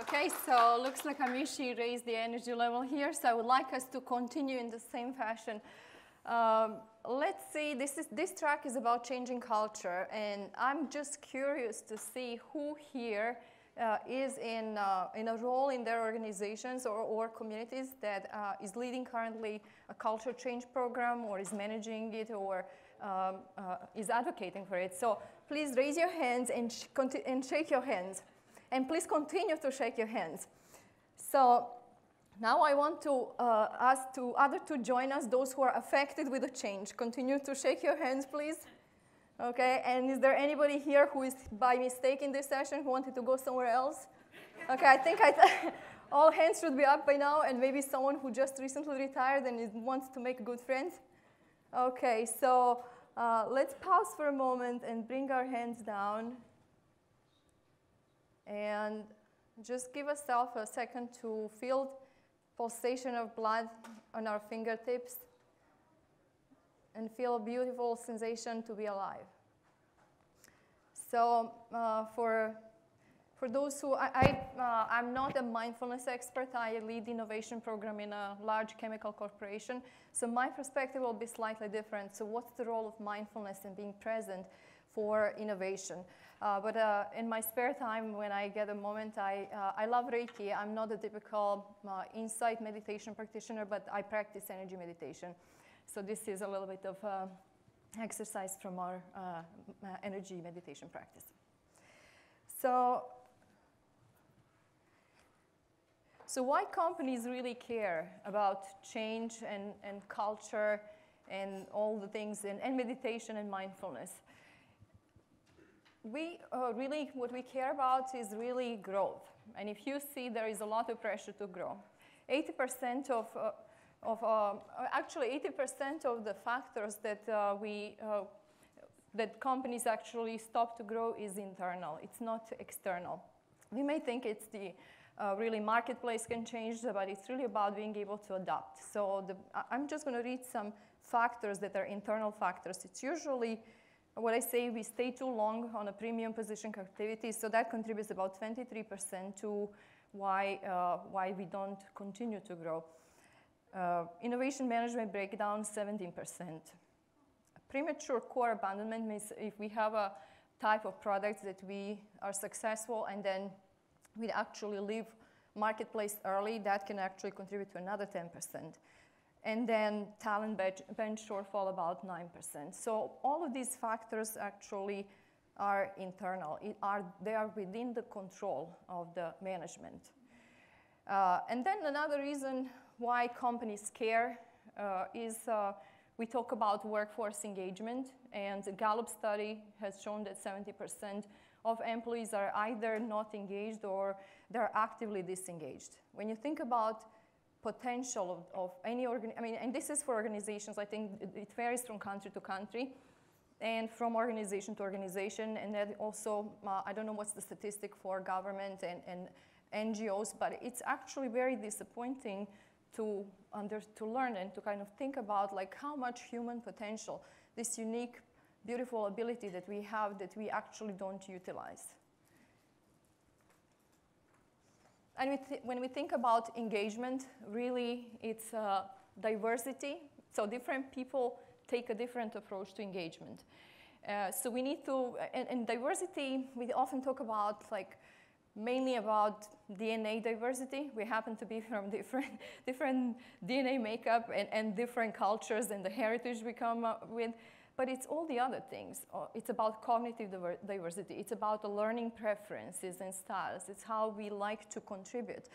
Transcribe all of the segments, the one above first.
Okay, so looks like Amishi raised the energy level here, so I would like us to continue in the same fashion. Um, let's see, this, is, this track is about changing culture, and I'm just curious to see who here uh, is in, uh, in a role in their organizations or, or communities that uh, is leading currently a culture change program or is managing it or um, uh, is advocating for it. So please raise your hands and, sh and shake your hands. And please continue to shake your hands. So now I want to uh, ask to other to join us, those who are affected with the change. Continue to shake your hands, please. Okay, and is there anybody here who is by mistake in this session who wanted to go somewhere else? Okay, I think I all hands should be up by now, and maybe someone who just recently retired and wants to make good friends. Okay, so uh, let's pause for a moment and bring our hands down. And just give ourselves a second to feel pulsation of blood on our fingertips and feel a beautiful sensation to be alive. So uh, for, for those who, I, I, uh, I'm not a mindfulness expert. I lead innovation program in a large chemical corporation. So my perspective will be slightly different. So what's the role of mindfulness and being present for innovation? Uh, but uh, in my spare time, when I get a moment, I, uh, I love Reiki. I'm not a typical uh, insight meditation practitioner, but I practice energy meditation. So this is a little bit of uh, exercise from our uh, energy meditation practice. So, so why companies really care about change and, and culture and all the things, and, and meditation and mindfulness? We uh, really, what we care about is really growth. And if you see there is a lot of pressure to grow. 80% of, uh, of uh, actually 80% of the factors that uh, we, uh, that companies actually stop to grow is internal. It's not external. We may think it's the uh, really marketplace can change, but it's really about being able to adapt. So the, I'm just going to read some factors that are internal factors. It's usually what I say, we stay too long on a premium position activity, so that contributes about 23% to why, uh, why we don't continue to grow. Uh, innovation management breakdown, 17%. Premature core abandonment means if we have a type of product that we are successful and then we actually leave marketplace early, that can actually contribute to another 10% and then talent bench, bench shortfall about 9%. So all of these factors actually are internal. Are, they are within the control of the management. Uh, and then another reason why companies care uh, is uh, we talk about workforce engagement, and the Gallup study has shown that 70% of employees are either not engaged or they're actively disengaged. When you think about potential of, of any organ, I mean, and this is for organizations, I think it, varies from country to country and from organization to organization. And then also, uh, I don't know what's the statistic for government and, and NGOs, but it's actually very disappointing to, under, to learn and to kind of think about like how much human potential, this unique, beautiful ability that we have that we actually don't utilize. And we when we think about engagement, really it's uh, diversity. So different people take a different approach to engagement. Uh, so we need to, and, and, diversity, we often talk about like mainly about DNA diversity. We happen to be from different, different DNA makeup and, and different cultures and the heritage we come up with. But it's all the other things. Uh, it's about cognitive diversity. It's about the learning preferences and styles. It's how we like to contribute.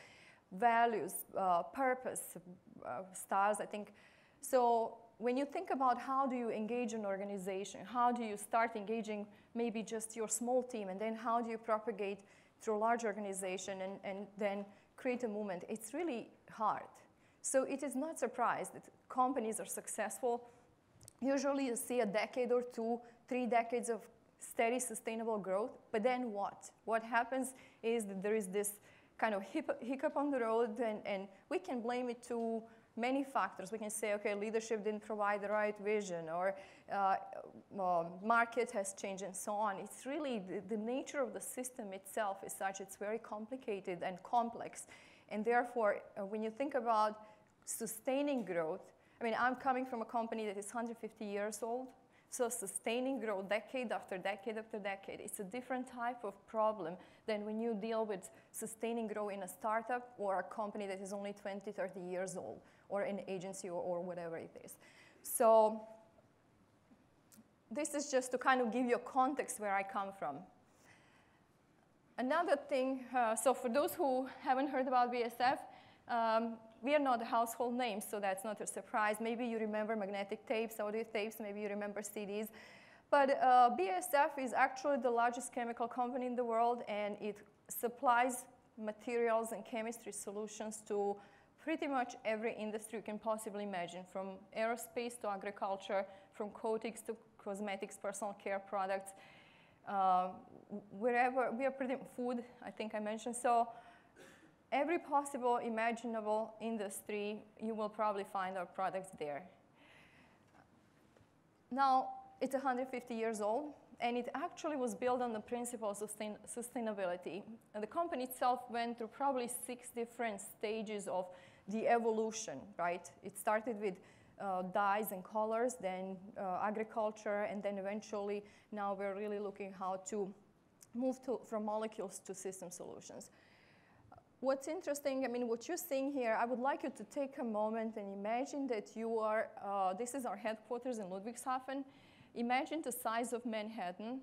Values, uh, purpose, uh, styles, I think. So when you think about how do you engage an organization, how do you start engaging maybe just your small team, and then how do you propagate through a large organization and, and then create a movement, it's really hard. So it is not surprised that companies are successful Usually you see a decade or two, three decades of steady, sustainable growth, but then what? What happens is that there is this kind of hiccup on the road, and, and we can blame it to many factors. We can say, okay, leadership didn't provide the right vision, or uh, uh, market has changed, and so on. It's really the, the, nature of the system itself is such, it's very complicated and complex. And therefore, uh, when you think about sustaining growth, I mean, I'm coming from a company that is 150 years old, so sustaining growth decade after decade after decade, it's a different type of problem than when you deal with sustaining growth in a startup or a company that is only 20, 30 years old or an agency or, or whatever it is. So this is just to kind of give you a context where I come from. Another thing, uh, so for those who haven't heard about BASF, um, we are not a household name, so that's not a surprise. Maybe you remember magnetic tapes, audio tapes, maybe you remember CDs. But uh, BASF is actually the largest chemical company in the world, and it supplies materials and chemistry solutions to pretty much every industry you can possibly imagine, from aerospace to agriculture, from coatings to cosmetics, personal care products, uh, wherever, we are pretty, food, I think I mentioned. So every possible imaginable industry, you will probably find our products there. Now, it's 150 years old, and it actually was built on the principle of sustain sustainability. And the company itself went through probably six different stages of the evolution, right? It started with uh, dyes and colors, then uh, agriculture, and then eventually now we're really looking how to move to, from molecules to system solutions. What's interesting, I mean, what you're seeing here, I would like you to take a moment and imagine that you are, uh, this is our headquarters in Ludwigshafen. Imagine the size of Manhattan,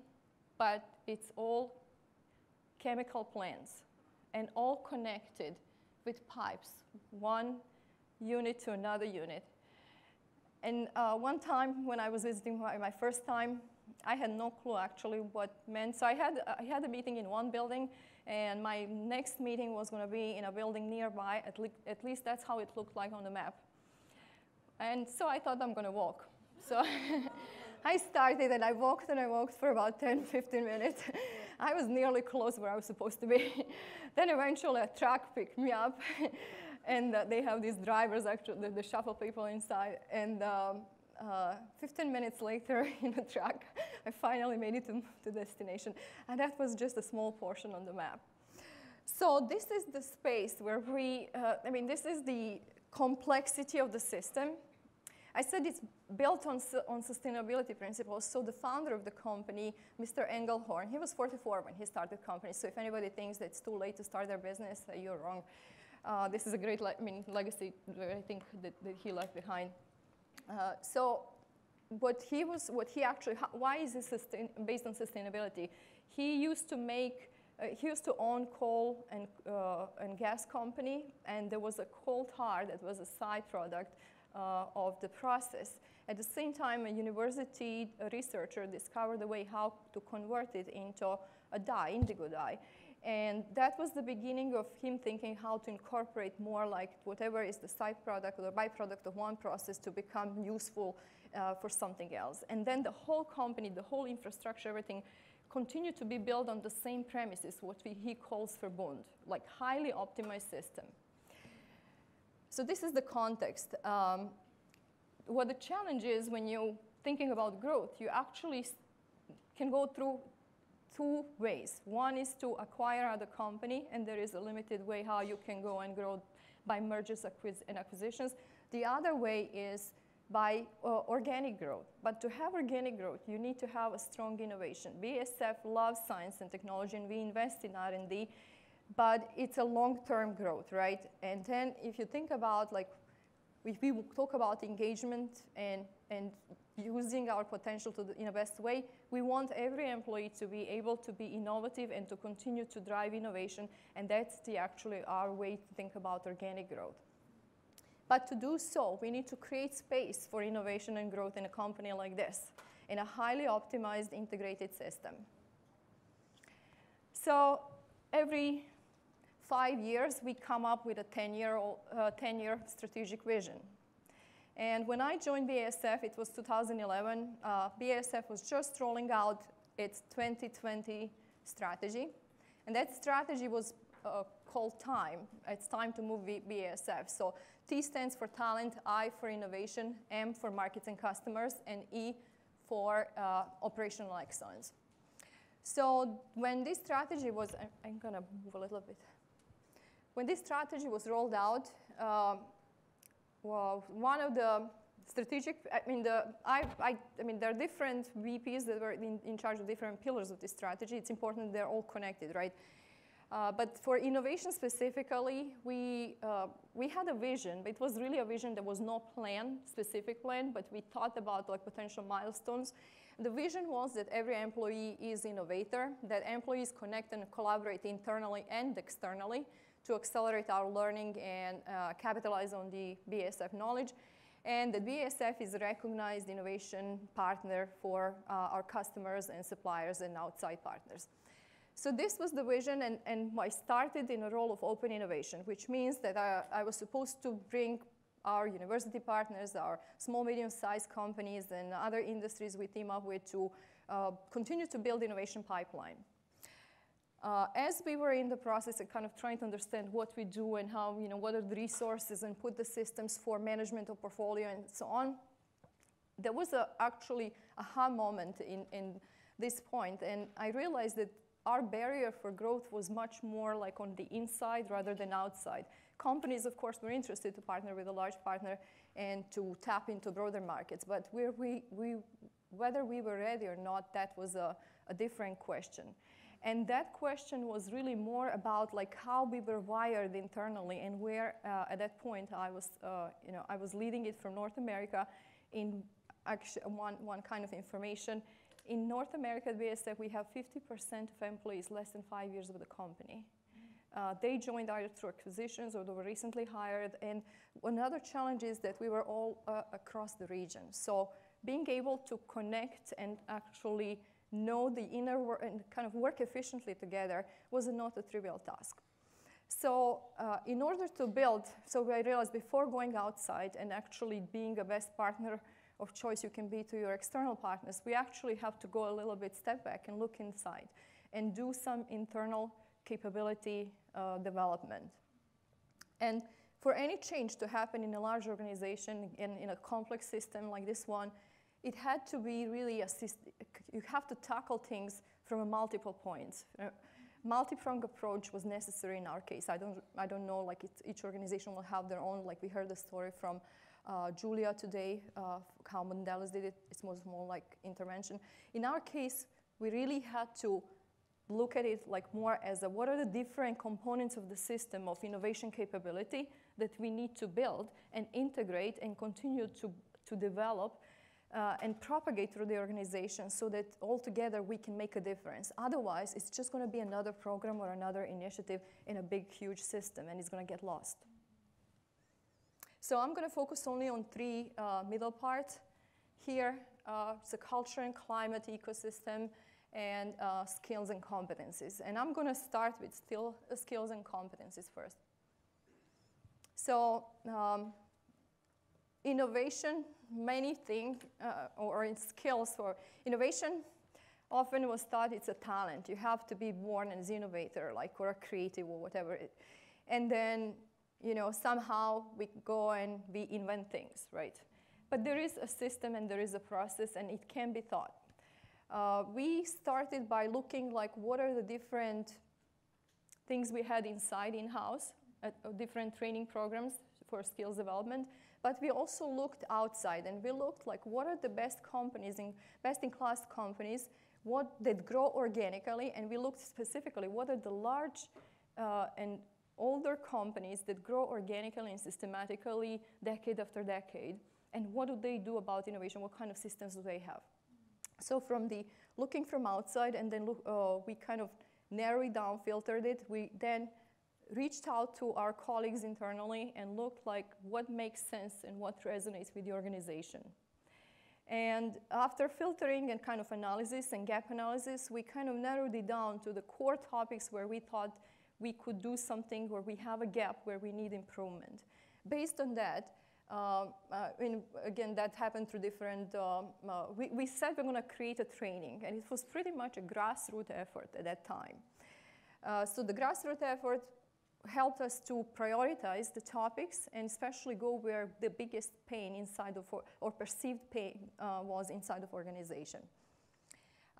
but it's all chemical plants and all connected with pipes, one unit to another unit. And uh, one time when I was visiting my, my, first time, I had no clue actually what meant. So I had, I had a meeting in one building, and my next meeting was going to be in a building nearby. At, le at least that's how it looked like on the map. And so I thought I'm going to walk. So I started and I walked and I walked for about 10, 15 minutes. I was nearly close where I was supposed to be. then eventually a truck picked me up and uh, they have these drivers, actually, the, the people inside. And um, uh, 15 minutes later in the truck, I finally made it to, to destination. And that was just a small portion on the map. So this is the space where we, uh, I mean, this is the complexity of the system. I said it's built on, on sustainability principles. So the founder of the company, Mr. Engelhorn, he was 44 when he started the company. So if anybody thinks that it's too late to start their business, uh, you're wrong. Uh, this is a great I mean, legacy I think that, that he left behind. Uh, so what he was, what he actually, why is this based on sustainability? He used to make, uh, he used to own coal and, uh, and gas company, and there was a coal tar that was a side product uh, of the process. At the same time, a university researcher discovered a way how to convert it into a dye, indigo dye. And that was the beginning of him thinking how to incorporate more like whatever is the side product or byproduct of one process to become useful uh, for something else. And then the whole company, the whole infrastructure, everything continued to be built on the same premises, what we, he calls Verbund, like highly optimized system. So this is the context. Um, what the challenge is when you're thinking about growth, you actually can go through two ways. One is to acquire other company, and there is a limited way how you can go and grow by mergers and acquisitions. The other way is by uh, organic growth. But to have organic growth, you need to have a strong innovation. BASF loves science and technology, and we invest in R&D but it's a long-term growth, right? And then if you think about like, if we talk about engagement and, and using our potential to the, in the best way, we want every employee to be able to be innovative and to continue to drive innovation, and that's the actually our way to think about organic growth. But to do so, we need to create space for innovation and growth in a company like this, in a highly optimized integrated system. So every five years, we come up with a 10-year uh, 10 strategic vision. And when I joined BASF, it was 2011. Uh, BASF was just rolling out its 2020 strategy. And that strategy was uh, called time. It's time to move BASF. So T stands for talent, I for innovation, M for markets and customers, and E for uh, operational excellence. So when this strategy was, I'm going to move a little bit. When this strategy was rolled out, uh, well, one of the strategic, I mean, the, I, I, I mean, there are different VPs that were in, in charge of different pillars of this strategy. It's important they're all connected, right? Uh, but for innovation specifically, we, uh, we had a vision, but it was really a vision. There was no plan, specific plan, but we thought about like potential milestones. The vision was that every employee is innovator, that employees connect and collaborate internally and externally to accelerate our learning and uh, capitalize on the BASF knowledge. And that BASF is a recognized innovation partner for uh, our customers and suppliers and outside partners. So this was the vision, and, and I started in a role of open innovation, which means that I, I was supposed to bring our university partners, our small, medium-sized companies, and other industries we team up with to uh, continue to build innovation pipeline. Uh, as we were in the process of kind of trying to understand what we do and how, you know, what are the resources and put the systems for management of portfolio and so on, there was a, actually a aha moment in, in this point, and I realized that our barrier for growth was much more like on the inside rather than outside. Companies, of course, were interested to partner with a large partner and to tap into broader markets, but we, we, whether we were ready or not, that was a, a different question. And that question was really more about like how we were wired internally and where uh, at that point I was, uh, you know, I was leading it from North America in actually one, one kind of information in North America at BASF, we have 50% of employees less than five years with the company. Uh, they joined either through acquisitions or they were recently hired. And another challenge is that we were all uh, across the region. So being able to connect and actually know the inner work and kind of work efficiently together was not a trivial task. So uh, in order to build, so I realized before going outside and actually being a best partner of choice you can be to your external partners, we actually have to go a little bit step back and look inside and do some internal capability uh, development. And for any change to happen in a large organization in, in a complex system like this one, it had to be really assist, you have to tackle things from a multiple points. Uh, multi-pronged approach was necessary in our case. I don't, I don't know, like it, each organization will have their own, like we heard the story from uh, Julia today, uh, how Mondelez did it, it's more, more like intervention. In our case, we really had to look at it like more as a, what are the different components of the system of innovation capability that we need to build and integrate and continue to, to develop uh, and propagate through the organization so that all together we can make a difference. Otherwise, it's just going to be another program or another initiative in a big, huge system, and it's going to get lost. So I'm going to focus only on three uh, middle parts. Here, uh, a culture and climate ecosystem and uh, skills and competencies. And I'm going to start with still, uh, skills and competencies first. So um, innovation, many things, uh, or in skills for innovation, often was thought it's a talent. You have to be born as an innovator, like or a creative or whatever. It, and then you know, somehow we go and we invent things, right? But there is a system and there is a process and it can be taught. Uh, we started by looking like what are the different things we had inside in-house, uh, different training programs for skills development, but we also looked outside and we looked like what are the best companies, in, best in class companies, what that grow organically, and we looked specifically what are the large uh, and older companies that grow organically and systematically decade after decade. And what do they do about innovation? What kind of systems do they have? So from the looking from outside and then look, uh, we kind of narrowed down, filtered it. We then reached out to our colleagues internally and looked like what makes sense and what resonates with the organization. And after filtering and kind of analysis and gap analysis, we kind of narrowed it down to the core topics where we thought we could do something where we have a gap where we need improvement. Based on that, uh, uh, again, that happened through different, um, uh, we, we said we're going to create a training, and it was pretty much a grassroots effort at that time. Uh, so the grassroots effort helped us to prioritize the topics and especially go where the biggest pain inside of or, or perceived pain uh, was inside of organization.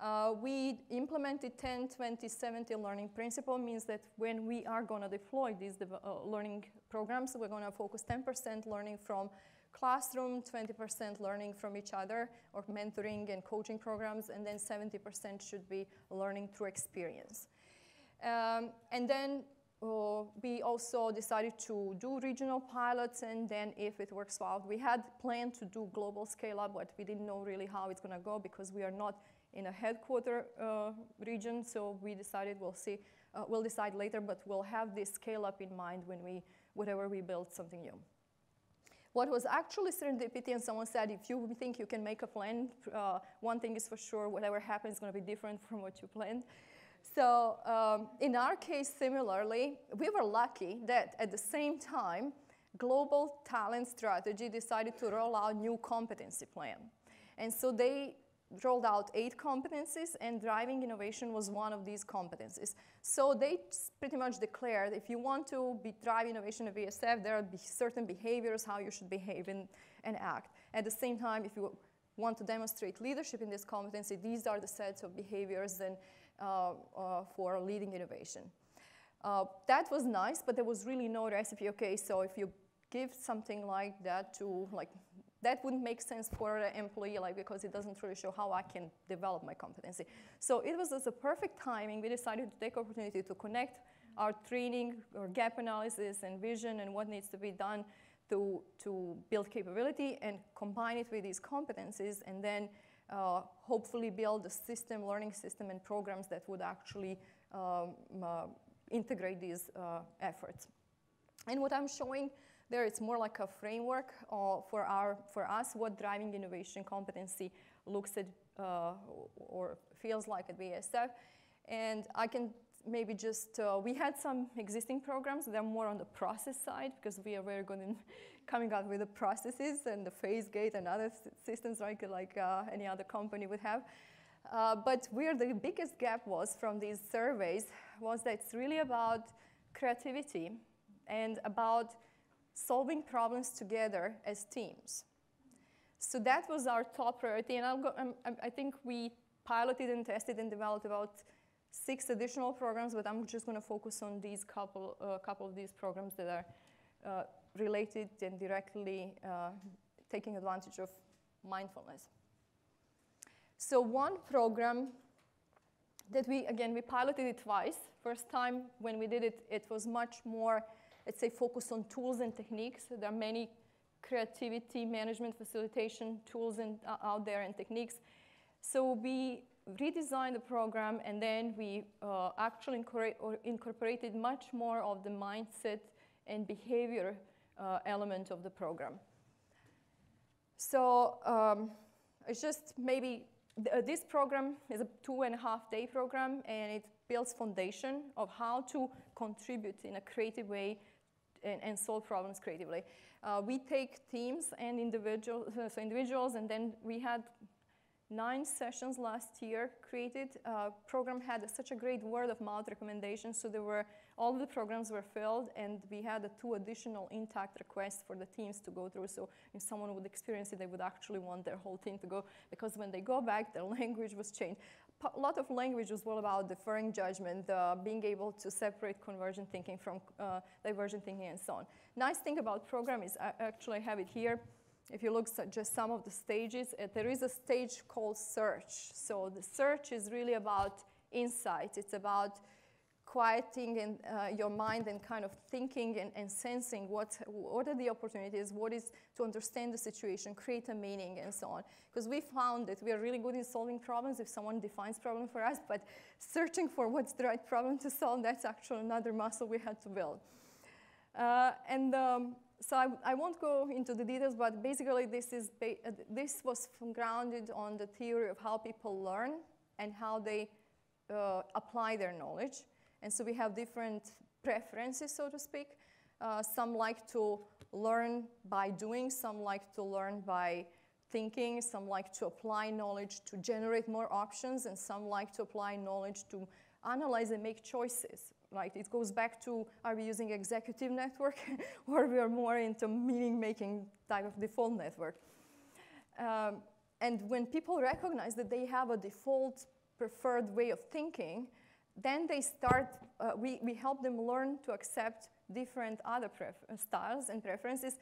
Uh, we implemented 10, 20, 70 learning principle means that when we are going to deploy these uh, learning programs, we're going to focus 10% learning from classroom, 20% learning from each other or mentoring and coaching programs, and then 70% should be learning through experience. Um, and then uh, we also decided to do regional pilots, and then if it works well, we had planned to do global scale up, but we didn't know really how it's going to go because we are not in a headquarter uh, region. So we decided we'll see, uh, we'll decide later, but we'll have this scale up in mind when we, whatever we build something new. What was actually serendipity, and someone said, if you think you can make a plan, uh, one thing is for sure, whatever happens is going to be different from what you planned. So um, in our case, similarly, we were lucky that at the same time, Global Talent Strategy decided to roll out new competency plan. And so they rolled out eight competencies, and driving innovation was one of these competencies. So they pretty much declared if you want to be, drive innovation at BASF, there are be certain behaviors how you should behave and, and act. At the same time, if you want to demonstrate leadership in this competency, these are the sets of behaviors and, for leading innovation. Uh, that was nice, but there was really no recipe. Okay, so if you give something like that to like that wouldn't make sense for an employee like because it doesn't really show how I can develop my competency. So it was just a perfect timing. We decided to take opportunity to connect our training or gap analysis and vision and what needs to be done to, to build capability and combine it with these competencies and then uh, hopefully build a system, learning system and programs that would actually um, uh, integrate these uh, efforts. And what I'm showing there, it's more like a framework uh, for, our, for us what driving innovation competency looks at uh, or feels like at BASF. And I can maybe just, uh, we had some existing programs. They're more on the process side because we are very good in coming up with the processes and the phase gate and other systems like, like uh, any other company would have. Uh, but where the biggest gap was from these surveys was that it's really about creativity and about solving problems together as teams. So that was our top priority, and go, um, I think we piloted and tested and developed about six additional programs, but I'm just going to focus on these couple, uh, couple of these programs that are uh, related and directly uh, taking advantage of mindfulness. So one program that we, again, we piloted it twice. First time when we did it, it was much more let's say, focused on tools and techniques. There are many creativity management facilitation tools in, uh, out there and techniques. So we redesigned the program and then we uh, actually incorporated much more of the mindset and behavior element of the program. So um, it's just maybe th uh, this program is a two and a half day program and it builds foundation of how to contribute in a creative way and, and solve problems creatively. Uh, we take teams and individuals, so individuals, and then we had nine sessions last year created. Uh, program had such a great word of mouth recommendation, so there were all the programs were filled, and we had two additional intact requests for the teams to go through. So if someone would experience it, they would actually want their whole team to go because when they go back, their language was changed a lot of language was all about deferring judgment, uh, being able to separate convergent thinking from uh, divergent thinking and so on. Nice thing about program is I actually have it here. If you look at just some of the stages, uh, there is a stage called search. So the search is really about insight. It's about quieting in, uh, your mind and kind of thinking and, and sensing what, what are the opportunities, what is to understand the situation, create a meaning, and so on. Because we found that we are really good in solving problems if someone defines problem for us, but searching for what's the right problem to solve, that's actually another muscle we had to build. Uh, and um, so I, I, won't go into the details, but basically this, is uh, this was grounded on the theory of how people learn and how they uh, apply their knowledge. And so we have different preferences, so to speak. Uh, some like to learn by doing, some like to learn by thinking, some like to apply knowledge to generate more options, and some like to apply knowledge to analyze and make choices right? It goes back to are we using executive network or are we are more into meaning making type of default network. Um, and when people recognize that they have a default preferred way of thinking, then they start, uh, we, we help them learn to accept different other styles and preferences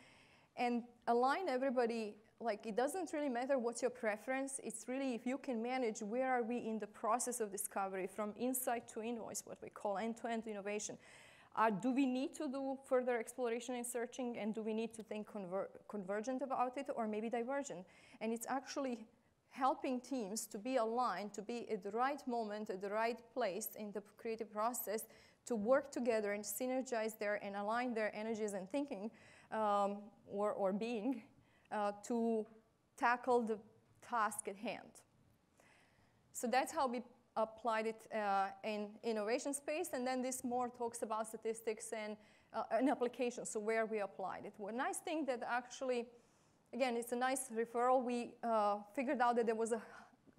and align everybody like it doesn't really matter what's your preference. It's really if you can manage where are we in the process of discovery from insight to invoice what we call end-to-end innovation. Uh, do we need to do further exploration and searching and do we need to think conver convergent about it or maybe divergent? And it's actually helping teams to be aligned to be at the right moment at the right place in the creative process to work together and synergize there and align their energies and thinking um, or, or being uh, to tackle the task at hand. So that's how we applied it uh, in innovation space, and then this more talks about statistics and uh, an application, so where we applied it. One nice thing that actually, again, it's a nice referral. We uh, figured out that there was a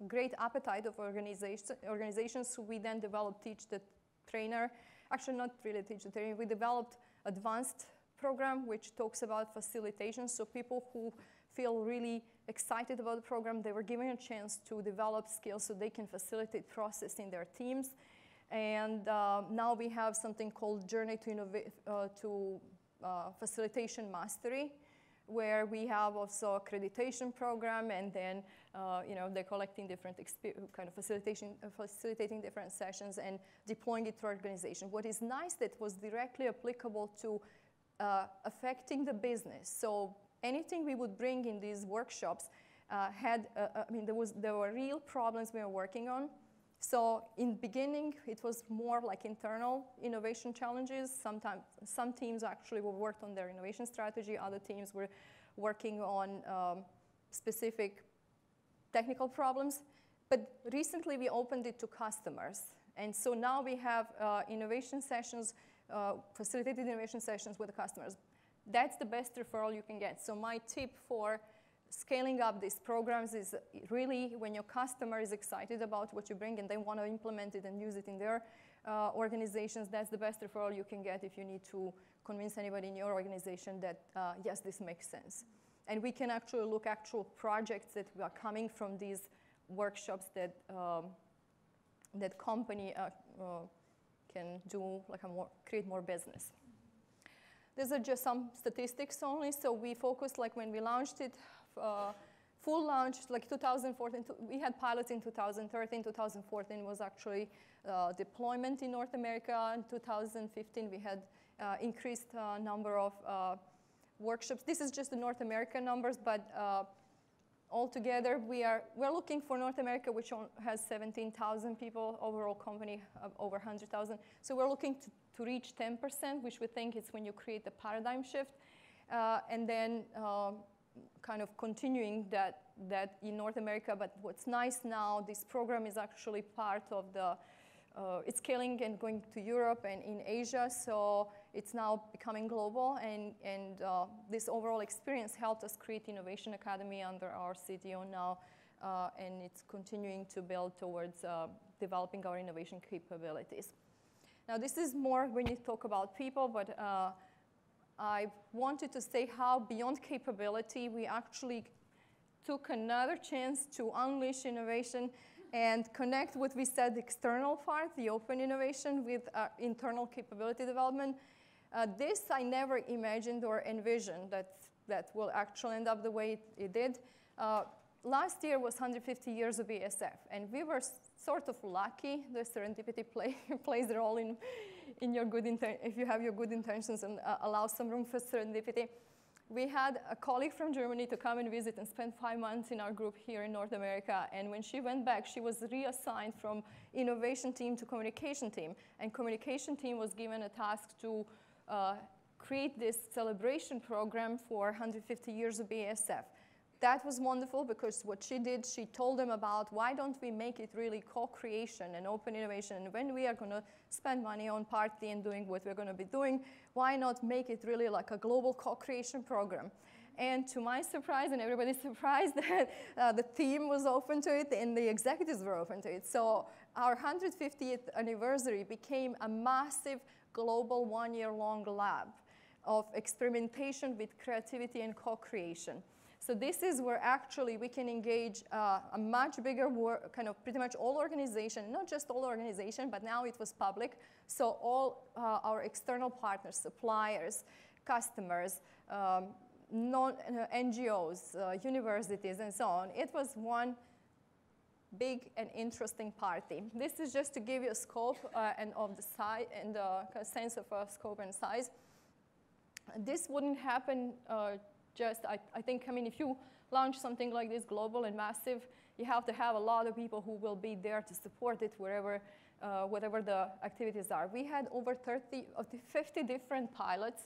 great appetite of organization, organizations, so we then developed Teach the Trainer. Actually, not really Teach the Trainer. We developed advanced program, which talks about facilitation. So people who feel really excited about the program, they were given a chance to develop skills so they can facilitate process in their teams. And uh, now we have something called Journey to, Innova- uh, to uh, Facilitation Mastery, where we have also accreditation program, and then uh, you know they're collecting different kind of facilitation, uh, facilitating different sessions and deploying it to organization. What is nice that was directly applicable to uh, affecting the business. So anything we would bring in these workshops uh, had, uh, uh, I mean, there, was, there were real problems we were working on. So in beginning, it was more like internal innovation challenges. Sometimes some teams actually worked on their innovation strategy. Other teams were working on um, specific technical problems. But recently, we opened it to customers. And so now we have uh, innovation sessions uh, facilitated innovation sessions with the customers. That's the best referral you can get. So my tip for scaling up these programs is really when your customer is excited about what you bring and they want to implement it and use it in their uh, organizations, that's the best referral you can get if you need to convince anybody in your organization that, uh, yes, this makes sense. And we can actually look actual projects that are coming from these workshops that, um, that company uh, uh can do like a more, create more business. These are just some statistics only. So we focused like when we launched it, uh, full launch like 2014. We had pilots in 2013. 2014 was actually uh, deployment in North America. In 2015 we had uh, increased uh, number of uh, workshops. This is just the North American numbers, but uh, altogether, we are we're looking for North America, which has 17,000 people, overall company of over 100,000. So we're looking to, to reach 10%, which we think is when you create the paradigm shift, uh, and then uh, kind of continuing that that in North America. But what's nice now, this program is actually part of the uh, it's scaling and going to Europe and in Asia. So it's now becoming global, and, and uh, this overall experience helped us create Innovation Academy under our CTO now, uh, and it's continuing to build towards uh, developing our innovation capabilities. Now, this is more when you talk about people, but uh, I wanted to say how beyond capability, we actually took another chance to unleash innovation and connect what we said, external part, the open innovation with uh, internal capability development. Uh, this I never imagined or envisioned that that will actually end up the way it, it did. Uh, last year was 150 years of BASF, and we were sort of lucky. The serendipity play, plays a role in, in your good if you have your good intentions and uh, allow some room for serendipity. We had a colleague from Germany to come and visit and spend five months in our group here in North America. And when she went back, she was reassigned from innovation team to communication team. And communication team was given a task to create this celebration program for 150 years of BASF. That was wonderful because what she did, she told them about why don't we make it really co-creation and open innovation. And when we are going to spend money on party and doing what we're going to be doing, why not make it really like a global co-creation program? And to my surprise and everybody's surprise, that uh, the team was open to it and the executives were open to it. So our 150th anniversary became a massive global one-year-long lab of experimentation with creativity and co-creation. So this is where actually we can engage uh, a much bigger work, kind of pretty much all organization, not just all organization, but now it was public. So all uh, our external partners, suppliers, customers, um, non, uh, NGOs, uh, universities, and so on. It was one big and interesting party. This is just to give you a scope uh, and of the size and the sense of scope and size. This wouldn't happen uh, just, I, I think, I mean, if you launch something like this global and massive, you have to have a lot of people who will be there to support it wherever, uh, whatever the activities are. We had over 30, 50 different pilots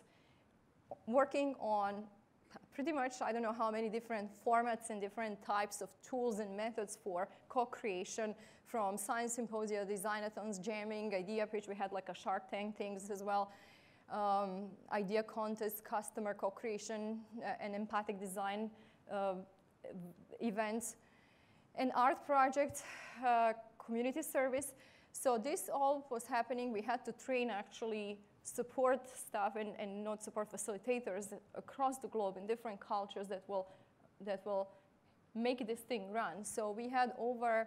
working on pretty much, I don't know how many different formats and different types of tools and methods for co-creation from science symposia, designathons, jamming, idea pitch. We had like a Shark Tank things as well um, idea contest, customer co-creation, uh, and empathic design uh, events, an art project, uh, community service. So this all was happening. We had to train actually support staff and, and not support facilitators across the globe in different cultures that will, that will make this thing run. So we had over,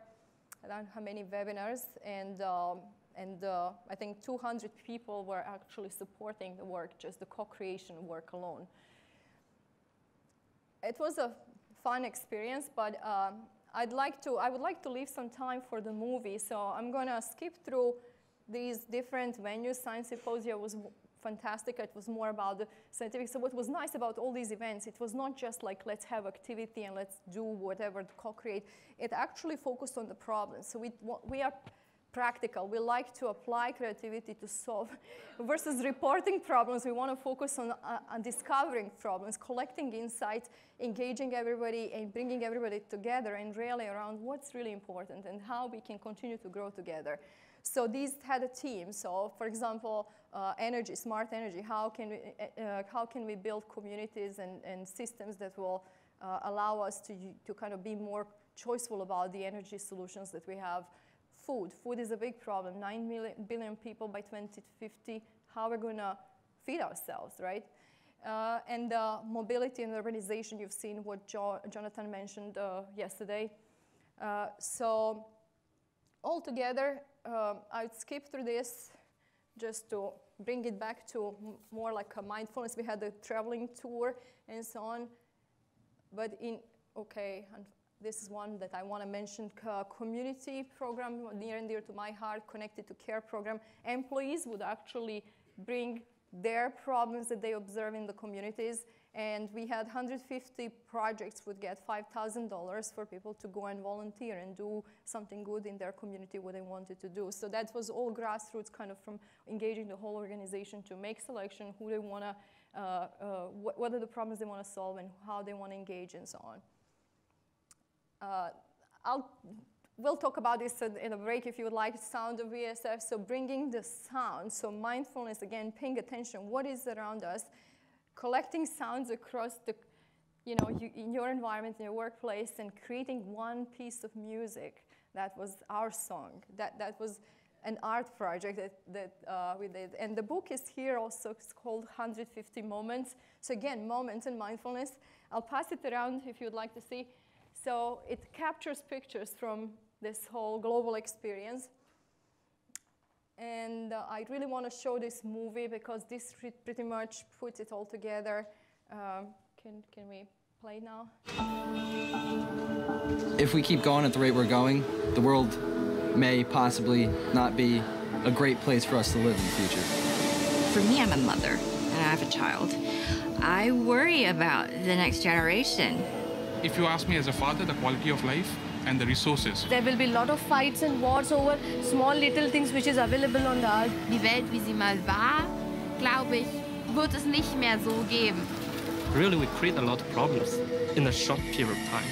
I don't know how many webinars and um, and uh, I think 200 people were actually supporting the work, just the co-creation work alone. It was a fun experience, but um, I'd like to, I would like to leave some time for the movie, so I'm gonna skip through these different venues. Science Symposia was fantastic. It was more about the scientific. So what was nice about all these events, it was not just like let's have activity and let's do whatever to co-create. It actually focused on the problem. So we, we are practical. We like to apply creativity to solve versus reporting problems. We want to focus on, uh, on discovering problems, collecting insights, engaging everybody and bringing everybody together and really around what's really important and how we can continue to grow together. So these had a team. So for example, uh, energy, smart energy, how can we, uh, uh how can we build communities and, and systems that will uh, allow us to, to kind of be more choiceful about the energy solutions that we have food. Food is a big problem. 9 million, billion people by 2050. How are we going to feed ourselves, right? Uh, and uh, mobility and urbanization, you've seen what jo Jonathan mentioned uh, yesterday. Uh, so altogether, um, I'd skip through this just to bring it back to more like a mindfulness. We had a traveling tour and so on. But in, okay, and this is one that I want to mention, community program near and dear to my heart, connected to care program. Employees would actually bring their problems that they observe in the communities. And we had 150 projects would get $5,000 for people to go and volunteer and do something good in their community, what they wanted to do. So that was all grassroots kind of from engaging the whole organization to make selection, who they want to, uh, uh, wh what are the problems they want to solve and how they want to engage and so on. Uh, I'll, we'll talk about this in a break if you would like, sound of BASF. So bringing the sound, so mindfulness, again, paying attention, what is around us, collecting sounds across the, you know, you, in your environment, in your workplace, and creating one piece of music. That was our song. That, that was an art project that, that uh, we did. And the book is here also, it's called 150 Moments. So again, moments and mindfulness. I'll pass it around if you'd like to see. So it captures pictures from this whole global experience. And uh, I really want to show this movie because this pretty much puts it all together. Um, can, can we play now? If we keep going at the rate we're going, the world may possibly not be a great place for us to live in the future. For me, I'm a mother and I have a child. I worry about the next generation if you ask me as a father, the quality of life and the resources. There will be a lot of fights and wars over small little things which is available on the earth. Die Welt, wie sie mal war, glaube ich, wird es nicht mehr so geben. Really, we create a lot of problems in a short period of time.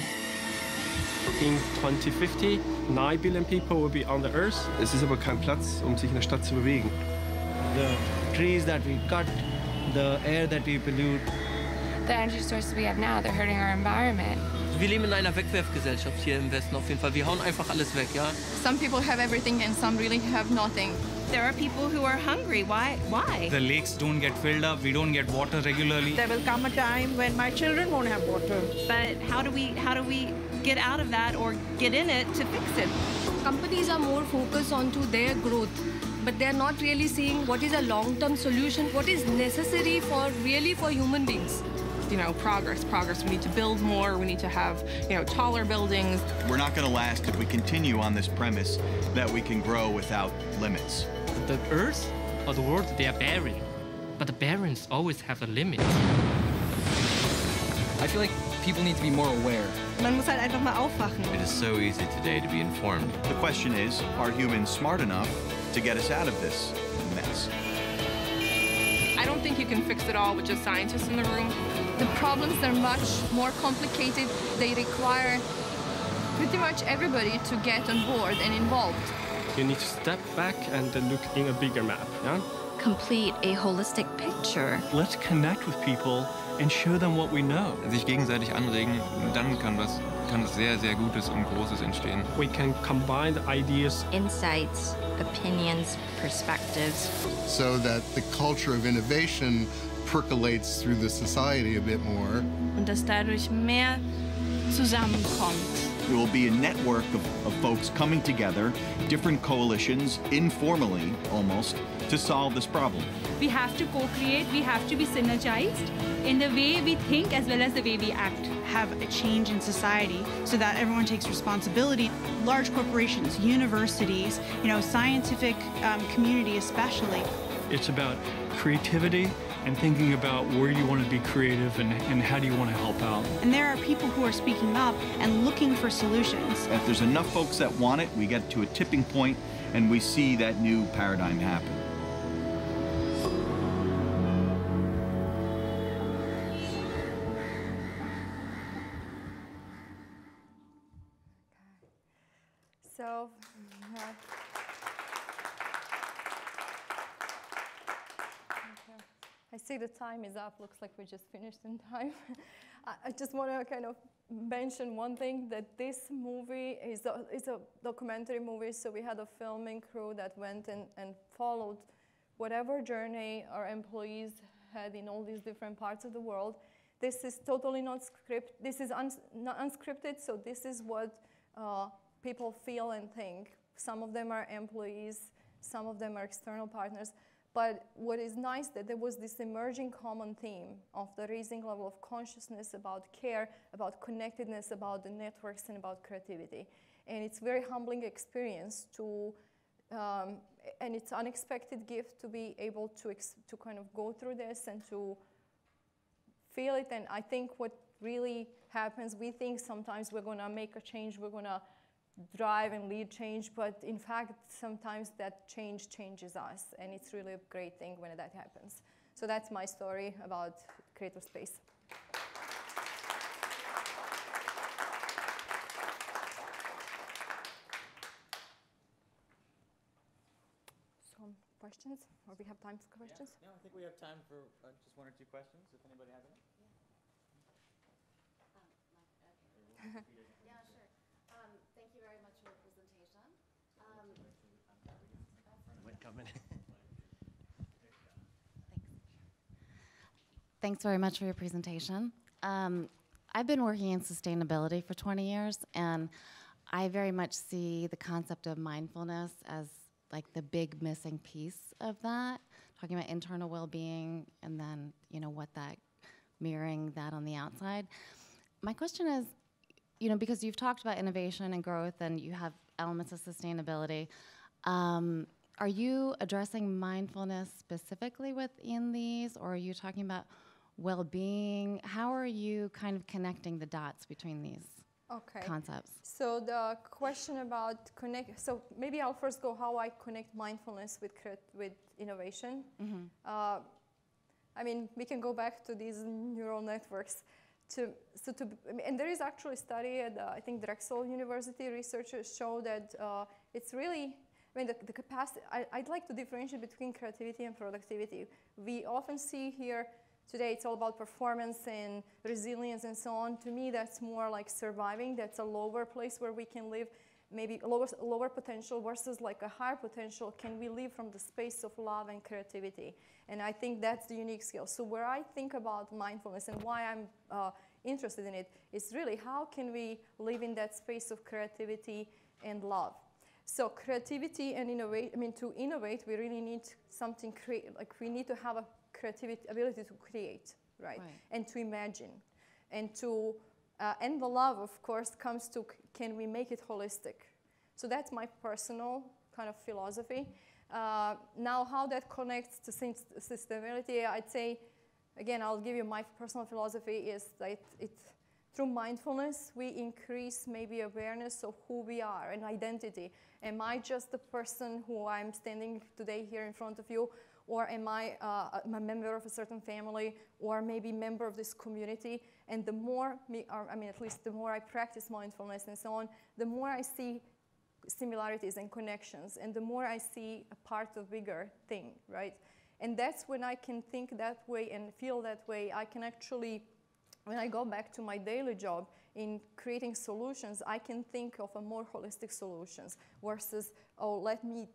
In 2050, 9 billion people will be on the earth. Es ist aber kein Platz, um sich in der Stadt zu bewegen. The trees that we cut, the air that we pollute, the energy sources we have now, they're hurting our environment. Wir leben in einer Wegwerfgesellschaft hier im Westen auf jeden Fall. Wir hauen einfach alles weg, ja? Some people have everything and some really have nothing. There are people who are hungry. Why? Why? The lakes don't get filled up. We don't get water regularly. There will come a time when my children won't have water. But how do we how do we get out of that or get in it to fix it? Companies are more focused onto their growth, but they're not really seeing what is a long-term solution, what is necessary for really for human beings you know, progress, progress. We need to build more. We need to have, you know, taller buildings. We're not going to last if we continue on this premise that we can grow without limits. The Earth or the world, they are barren, but the barrens always have a limit. I feel like people need to be more aware. Man muss halt einfach mal aufwachen. It is so easy today to be informed. The question is, are humans smart enough to get us out of this mess? I don't think you can fix it all with just scientists in the room. The problems are much more complicated. They require pretty much everybody to get on board and involved. You need to step back and look in a bigger map, yeah? Complete a holistic picture. Let's connect with people and show them what we know. Sich gegenseitig anregen, dann kann was kann was sehr sehr Gutes und Großes entstehen. We can combine the ideas, insights, opinions, perspectives so that the culture of innovation percolates through the society a bit more. Und dass dadurch mehr zusammenkommt. There will be a network of, of folks coming together, different coalitions, informally almost, to solve this problem. We have to co-create, we have to be synergized in the way we think as well as the way we act. Have a change in society so that everyone takes responsibility. Large corporations, universities, you know, scientific um, community especially. It's about creativity and thinking about where you want to be creative and, and how do you want to help out. And there are people who are speaking up and looking for solutions. If there's enough folks that want it, we get to a tipping point and we see that new paradigm happen. See the time is up. Looks like we just finished in time. I, just want to kind of mention one thing that this movie is a, is a documentary movie. So we had a filming crew that went and, and followed whatever journey our employees had in all these different parts of the world. This is totally not scripted. This is not unscripted. So this is what uh, people feel and think. Some of them are employees. Some of them are external partners. But what is nice that there was this emerging common theme of the raising level of consciousness about care, about connectedness, about the networks, and about creativity. And it's very humbling experience to, um, and it's unexpected gift to be able to, to kind of go through this and to feel it. And I think what really happens, we think sometimes we're going to make a change, we're going to drive and lead change, but in fact, sometimes that change changes us, and it's really a great thing when that happens. So that's my story about creative space. Some questions, or we have time for questions? Yeah, no, I think we have time for uh, just one or two questions, if anybody has any. Yeah. Um, yeah, sure. Um, thank you very much for your presentation. Um, coming. Thanks very much for your presentation. Um, I've been working in sustainability for 20 years, and I very much see the concept of mindfulness as like the big missing piece of that, talking about internal well-being and then, you know, what that, mirroring that on the outside. My question is, you know, because you've talked about innovation and growth and you have elements of sustainability, um, are you addressing mindfulness specifically within these, or are you talking about well-being? How are you kind of connecting the dots between these okay. concepts? So the question about connect. So maybe I'll first go how I connect mindfulness with with innovation. Mm-hmm. Uh, I mean, we can go back to these neural networks. To, so to, and there is actually a study at, uh, I think, Drexel University. Researchers show that uh, it's really I mean, the, the capacity, I, would like to differentiate between creativity and productivity. We often see here today it's all about performance and resilience and so on. To me, that's more like surviving. That's a lower place where we can live, maybe lower, lower potential versus like a higher potential. Can we live from the space of love and creativity? And I think that's the unique skill. So where I think about mindfulness and why I'm uh, interested in it is really how can we live in that space of creativity and love. So creativity and innovate. I mean, to innovate, we really need something create. Like we need to have a creativity ability to create, right? Right. And to imagine, and to uh, and the love, of course, comes to can we make it holistic? So that's my personal kind of philosophy. Uh, now, how that connects to sustainability, I'd say, again, I'll give you my personal philosophy is that it, through mindfulness, we increase maybe awareness of who we are and identity. Am I just the person who I'm standing today here in front of you? Or am I uh, a member of a certain family, or maybe member of this community? And the more, me, or, I mean, at least the more I practice mindfulness and so on, the more I see similarities and connections, and the more I see a part of bigger thing, right? And that's when I can think that way and feel that way. I can actually, when I go back to my daily job in creating solutions, I can think of a more holistic solutions versus, oh, let me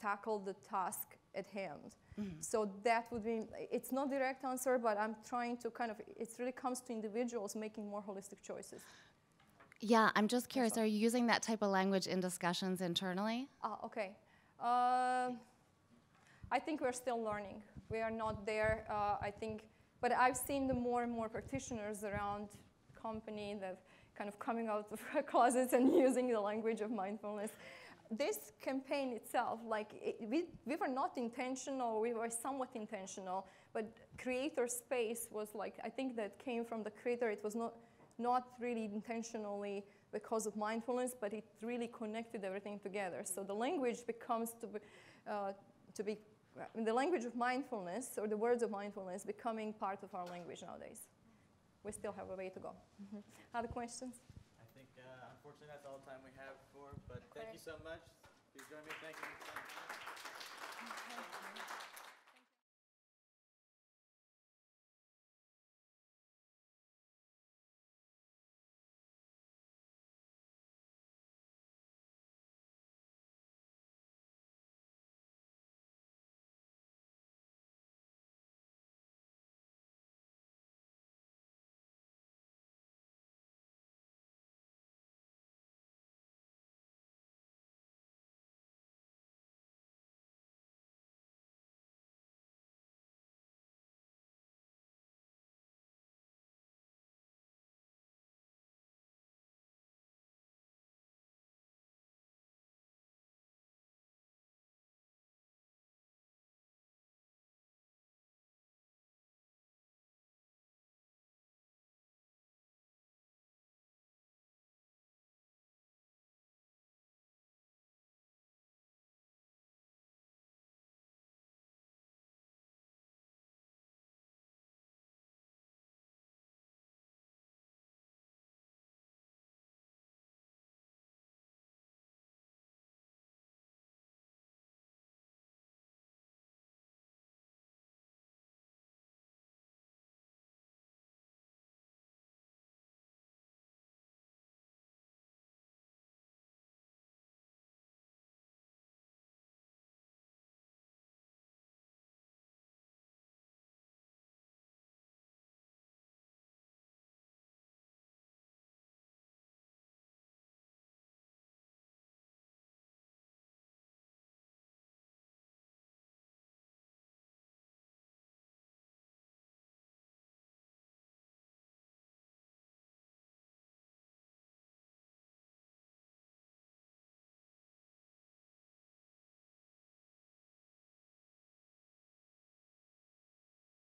tackle the task at hand. So that would be, it's not direct answer, but I'm trying to kind of, it really comes to individuals making more holistic choices. Yeah, I'm just curious. Are you using that type of language in discussions internally? Ah, okay. Uh, I think we're still learning. We are not there. Uh, I think, but I've seen the more and more practitioners around company that kind of coming out of closets and using the language of mindfulness. This campaign itself, like it, we, we were not intentional. We were somewhat intentional, but creator space was like I think that came from the creator. It was not not really intentionally because of mindfulness, but it really connected everything together. So the language becomes to be, uh, to be the language of mindfulness or the words of mindfulness becoming part of our language nowadays. We still have a way to go. Mhm. Other questions? I think, uh, unfortunately, that's all the time we have but thank you so much. Please join me in thanking.